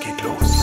geht los.